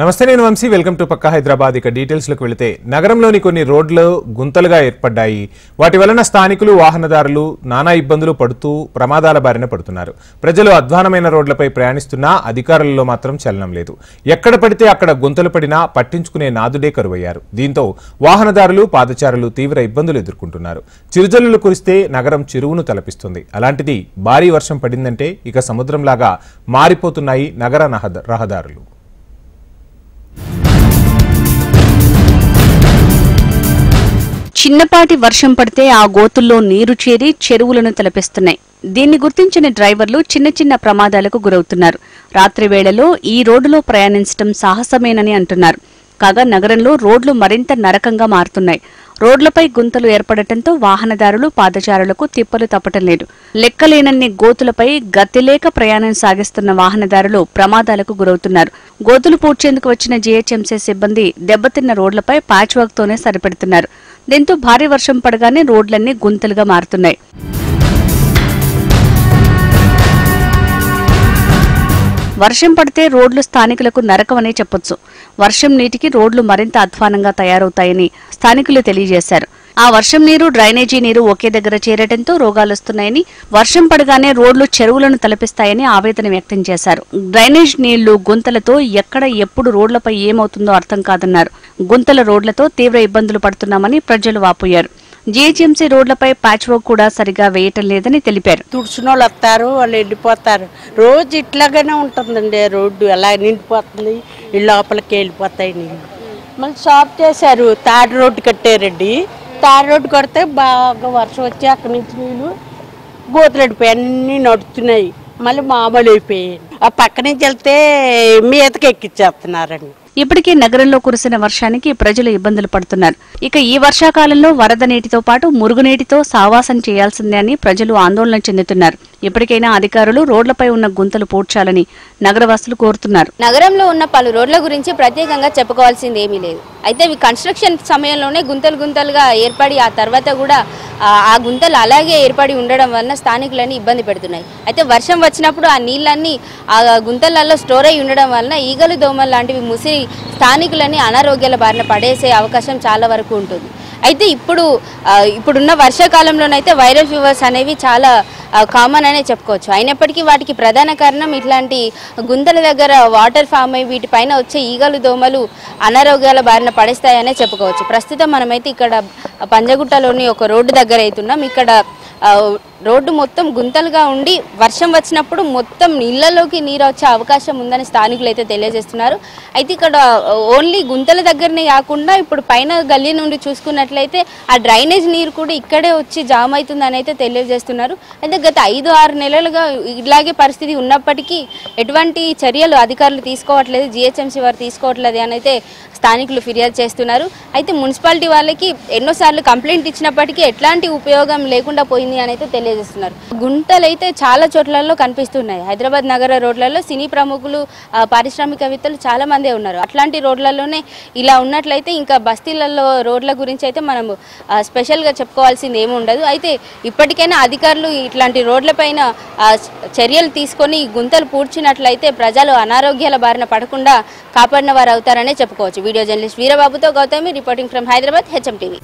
నమస్తే నేను Vamsi. Welcome to పక్క హైదరాబాద్. ఇక డీటెయిల్స్లోకి వెళితే నగరంలోని కొన్ని రోడ్లు గుంతలుగా ఏర్పడ్డాయి. వాటి వలన స్థానికులు వాహనదారులు నానా ఇబ్బందులు పడుతూ ప్రమాదాల బారిన పడుతున్నారు. ప్రజలు అధ్వానమైన రోడ్లపై ప్రయాణిస్తున్నా అధికారులలో మాత్రం చలనం లేదు. ఎక్కడ పడితే అక్కడ గుంతలు పడినా పట్టించుకునే నాదుడే కరువయ్యారు. దీంతో వాహనదారులు పాదచారులు తీవ్ర ఇబ్బందులు ఎదుర్కొంటున్నారు. చిరుజల్లులు కురిస్తే నగరం చెరువును తలపిస్తుంది. అలాంటిది భారీ వర్షం పడిందంటే ఇక సముద్రంలాగా మారిపోతున్నాయి నగర రహదారులు. చిన్నపాటి వర్షం పడితే ఆ గోతుల్లో నీరు చేరి చెరువులను తలపిస్తున్నాయి. దీన్ని గుర్తించిన డ్రైవర్లు చిన్న చిన్న ప్రమాదాలకు గురవుతున్నారు. రాత్రి వేళలో ఈ రోడ్డులో ప్రయాణించడం సాహసమేనని అంటున్నారు. కాగా నగరంలో రోడ్లు మరింత నరకంగా మారుతున్నాయి. రోడ్లపై గుంతలు ఏర్పడటంతో వాహనదారులు పాదచారులకు తిప్పలు తప్పటం లేదు. లెక్కలేనన్ని గోతులపై గతిలేక ప్రయాణం సాగిస్తున్న వాహనదారులు ప్రమాదాలకు గురవుతున్నారు. గోతులు పూడ్చేందుకు వచ్చిన జీహెచ్ఎంసీ సిబ్బంది దెబ్బతిన్న రోడ్లపై ప్యాచ్ వర్క్ తోనే సరిపెడుతున్నారు. దీంతో భారీ వర్షం పడగానే రోడ్లన్నీ గుంతలుగా మారుతున్నాయి. వర్షం పడితే రోడ్లు స్థానికులకు నరకమనే చెప్పొచ్చు. వర్షం నీటికి రోడ్లు మరింత అధ్వానంగా తయారవుతాయని స్థానికులు తెలియజేశారు. ఆ వర్షం నీరు డ్రైనేజీ నీరు ఒకే దగ్గర చేరటంతో రోగాలొస్తున్నాయని వర్షం పడగానే రోడ్లు చెరువులను తలపిస్తాయని ఆవేదన వ్యక్తం చేశారు. డ్రైనేజ్ నీళ్ళు గుంతలతో ఎక్కడ ఎప్పుడు రోడ్లపై ఏమవుతుందో అర్థం కాదన్నారు. గుంతల రోడ్లతో తీవ్ర ఇబ్బందులు పడుతున్నామని ప్రజలు వాపోయారు. జీహెచ్ఎంసీ రోడ్లపై ప్యాచ్ వర్క్ కూడా సరిగా వేయటం లేదని తెలిపారు. తుడిచిన వాళ్ళు వస్తారు వాళ్ళు వెళ్ళిపోతారు రోజు ఇట్లాగానే ఉంటుందండి రోడ్డు. అలా నిండిపోతుంది ఈ లోపలికి వెళ్ళిపోతాయి మళ్ళీ షాప్ చేశారు తాడి రోడ్డు కట్టారండి. తార రోడ్డు కొడితే బాగా వర్షం వచ్చి అక్కడి నుంచి నీళ్ళు గోతులు అన్నీ నడుస్తున్నాయి. మళ్ళీ మామూలు అయిపోయాయి. ఆ పక్క నుంచి వెళ్తే మీదకి ఎక్కించేస్తున్నారండి ఇప్పటికే నగరంలో కురిసిన వర్షానికి ప్రజలు ఇబ్బందులు పడుతున్నారు. ఇక ఈ వర్షాకాలంలో వరద నీటితో పాటు మురుగునీటితో సావాసం చేయాల్సిందే అని ప్రజలు ఆందోళన చెందుతున్నారు. ఇప్పటికైనా అధికారులు రోడ్లపై ఉన్న గుంతలు పూడ్చాలని నగరవాసులు కోరుతున్నారు. నగరంలో ఉన్న పలు రోడ్ల గురించి ప్రత్యేకంగా చెప్పుకోవాల్సింది ఏమీ లేదు. అయితే ఇవి కన్స్ట్రక్షన్ సమయంలోనే గుంతలు గుంతలుగా ఏర్పడి ఆ తర్వాత కూడా ఆ గుంతలు అలాగే ఏర్పడి ఉండడం వలన స్థానికులని ఇబ్బంది పెడుతున్నాయి. అయితే వర్షం వచ్చినప్పుడు ఆ నీళ్ళన్నీ ఆ గుంతలలో స్టోర్ అయి ఉండడం వలన ఈగలు దోమలు లాంటివి ముసిరి స్థానికులని అనారోగ్యాల బారిన పడేసే అవకాశం చాలా వరకు ఉంటుంది. అయితే ఇప్పుడు ఇప్పుడున్న వర్షాకాలంలోనైతే వైరల్ ఫీవర్స్ అనేవి చాలా కామన్ అనే చెప్పుకోవచ్చు. అయినప్పటికీ వాటికి ప్రధాన కారణం ఇట్లాంటి గుంతల దగ్గర వాటర్ ఫామ్ అయి వీటిపైన వచ్చే ఈగలు దోమలు అనారోగ్యాల బారిన పడేస్తాయనే చెప్పుకోవచ్చు. ప్రస్తుతం మనమైతే ఇక్కడ పంజగుట్టలోని ఒక రోడ్డు దగ్గర అవుతున్నాం. ఇక్కడ రోడ్డు మొత్తం గుంతలుగా ఉండి వర్షం వచ్చినప్పుడు మొత్తం నీళ్ళలోకి నీరు వచ్చే అవకాశం ఉందని స్థానికులు అయితే తెలియజేస్తున్నారు. అయితే ఇక్కడ ఓన్లీ గుంతల దగ్గరనే కాకుండా ఇప్పుడు పైన గల్లీ నుండి చూసుకున్నట్లయితే ఆ డ్రైనేజ్ నీరు కూడా ఇక్కడే వచ్చి జామ్ అవుతుందని అయితే తెలియజేస్తున్నారు. అయితే గత ఐదు ఆరు నెలలుగా ఇలాగే పరిస్థితి ఉన్నప్పటికీ ఎటువంటి చర్యలు అధికారులు తీసుకోవట్లేదు జిహెచ్ఎంసీ వారు తీసుకోవట్లేదు అని అయితే స్థానికులు ఫిర్యాదు చేస్తున్నారు. అయితే మున్సిపాలిటీ వాళ్ళకి ఎన్నోసార్లు కంప్లైంట్ ఇచ్చినప్పటికీ ఎట్లాంటి ఉపయోగం లేకుండా పోయింది అని అయితే తెలియజేస్తున్నారు. గుంటలు అయితే చాలా చోట్లలో కనిపిస్తున్నాయి. హైదరాబాద్ నగర రోడ్లలో సినీ ప్రముఖులు పారిశ్రామికవేత్తలు చాలా మందే ఉన్నారు. అట్లాంటి రోడ్లలోనే ఇలా ఉన్నట్లయితే ఇంకా బస్తీలలో రోడ్ల గురించి అయితే మనము స్పెషల్గా చెప్పుకోవాల్సింది ఏమి ఉండదు. అయితే ఇప్పటికైనా అధికారులు ఇట్లాంటి రోడ్లపైన చర్యలు తీసుకొని ఈ గుంతలు పూడ్చినట్లయితే ప్రజలు అనారోగ్యాల బారిన పడకుండా కాపాడిన వారు అవుతారనే చెప్పుకోవచ్చు. Video journalist వీరబాబుతో Gautami reporting from Hyderabad HM TV.